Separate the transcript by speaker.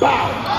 Speaker 1: Pau!